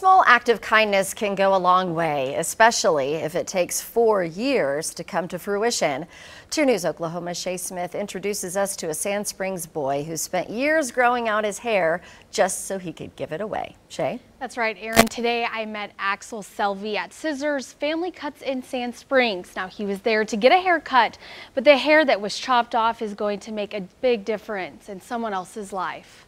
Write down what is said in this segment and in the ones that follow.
Small act of kindness can go a long way, especially if it takes four years to come to fruition. 2 News Oklahoma Shea Smith introduces us to a Sand Springs boy who spent years growing out his hair just so he could give it away. Shea? That's right, Aaron. Today I met Axel Selvy at Scissors Family Cuts in Sand Springs. Now he was there to get a haircut, but the hair that was chopped off is going to make a big difference in someone else's life.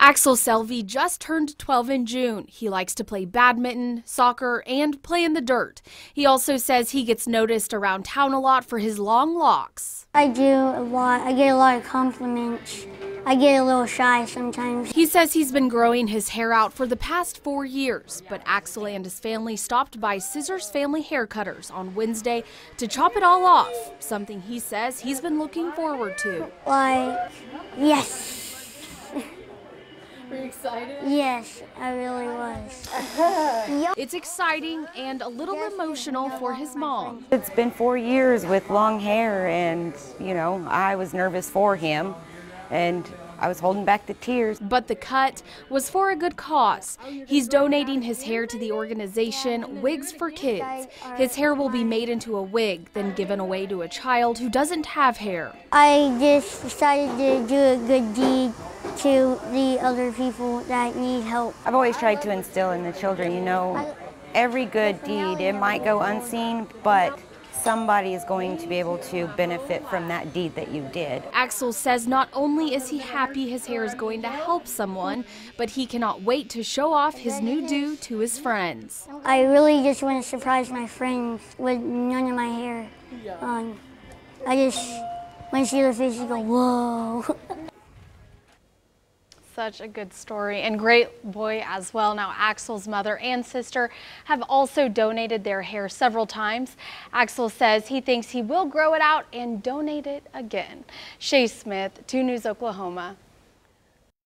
Axel Selvy just turned 12 in June. He likes to play badminton, soccer, and play in the dirt. He also says he gets noticed around town a lot for his long locks. I do a lot. I get a lot of compliments. I get a little shy sometimes. He says he's been growing his hair out for the past four years, but Axel and his family stopped by Scissors Family Haircutters on Wednesday to chop it all off, something he says he's been looking forward to. Like, yes. Were you excited? Yes, I really was. It's exciting and a little emotional for his mom. It's been four years with long hair, and you know, I was nervous for him, and I was holding back the tears. But the cut was for a good cause. He's donating his hair to the organization Wigs for Kids. His hair will be made into a wig, then given away to a child who doesn't have hair. I just decided to do a good deed to the other people that need help. I've always tried to instill in the children, you know, every good deed, it might go unseen, but somebody is going to be able to benefit from that deed that you did. Axel says not only is he happy his hair is going to help someone, but he cannot wait to show off his new do to his friends. I really just want to surprise my friends with none of my hair. Um, I just, when she see their faces, go, whoa. Such a good story and great boy as well. Now Axel's mother and sister have also donated their hair several times. Axel says he thinks he will grow it out and donate it again. Shea Smith, 2 News Oklahoma.